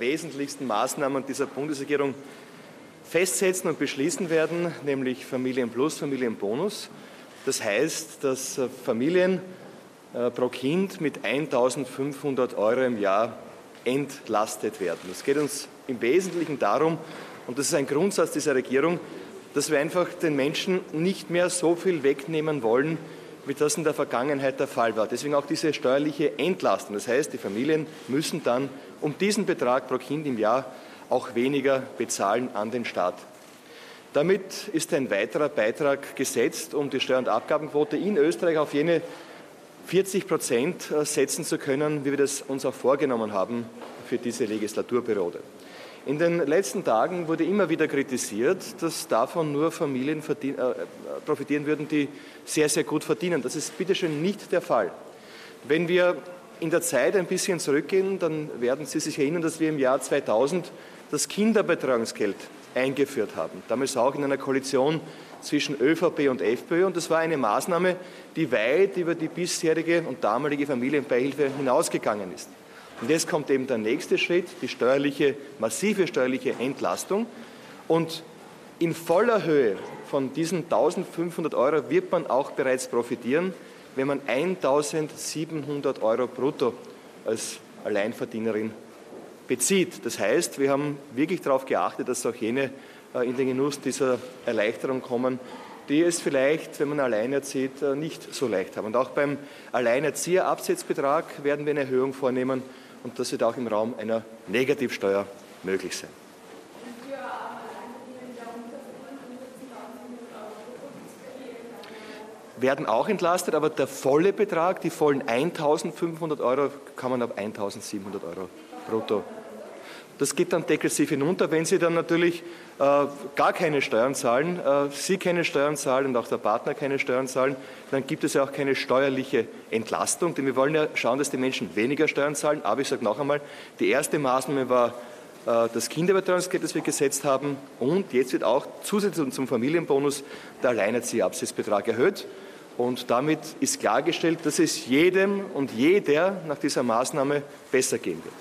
wesentlichsten Maßnahmen dieser Bundesregierung festsetzen und beschließen werden, nämlich Familienplus, Familienbonus. Das heißt, dass äh, Familien äh, pro Kind mit 1.500 Euro im Jahr entlastet werden. Es geht uns im Wesentlichen darum, und das ist ein Grundsatz dieser Regierung, dass wir einfach den Menschen nicht mehr so viel wegnehmen wollen, wie das in der Vergangenheit der Fall war. Deswegen auch diese steuerliche Entlastung. Das heißt, die Familien müssen dann um diesen Betrag pro Kind im Jahr auch weniger bezahlen an den Staat. Damit ist ein weiterer Beitrag gesetzt, um die Steuer- und Abgabenquote in Österreich auf jene 40 Prozent äh, setzen zu können, wie wir das uns auch vorgenommen haben für diese Legislaturperiode. In den letzten Tagen wurde immer wieder kritisiert, dass davon nur Familien äh, profitieren würden, die sehr, sehr gut verdienen. Das ist bitteschön nicht der Fall. Wenn wir in der Zeit ein bisschen zurückgehen, dann werden Sie sich erinnern, dass wir im Jahr 2000 das Kinderbetreuungsgeld eingeführt haben. Damals auch in einer Koalition zwischen ÖVP und FPÖ. Und das war eine Maßnahme, die weit über die bisherige und damalige Familienbeihilfe hinausgegangen ist. Und jetzt kommt eben der nächste Schritt, die steuerliche, massive steuerliche Entlastung. Und in voller Höhe von diesen 1500 Euro wird man auch bereits profitieren, wenn man 1700 Euro brutto als Alleinverdienerin bezieht. Das heißt, wir haben wirklich darauf geachtet, dass auch jene äh, in den Genuss dieser Erleichterung kommen, die es vielleicht, wenn man alleinerzieht, äh, nicht so leicht haben. Und auch beim Alleinerzieherabsetzbetrag werden wir eine Erhöhung vornehmen und das wird auch im Raum einer Negativsteuer möglich sein. werden auch entlastet, aber der volle Betrag, die vollen 1.500 Euro, kann man ab 1.700 Euro brutto. Das geht dann degressiv hinunter. Wenn Sie dann natürlich äh, gar keine Steuern zahlen, äh, Sie keine Steuern zahlen und auch der Partner keine Steuern zahlen, dann gibt es ja auch keine steuerliche Entlastung. Denn wir wollen ja schauen, dass die Menschen weniger Steuern zahlen. Aber ich sage noch einmal, die erste Maßnahme war äh, das Kinderbetreuungsgeld, das wir gesetzt haben. Und jetzt wird auch zusätzlich zum Familienbonus der Alleinerzieherabsetzbetrag erhöht. Und damit ist klargestellt, dass es jedem und jeder nach dieser Maßnahme besser gehen wird.